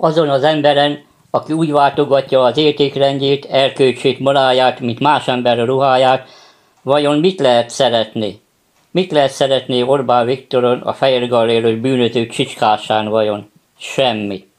azon az emberen, aki úgy váltogatja az értékrendjét, erkölcsét, moráját, mint más ember a ruháját, vajon mit lehet szeretni? Mit lehet szeretni Orbán Viktoron a Fehér Galléros bűnöző csicskásán vajon? Semmit.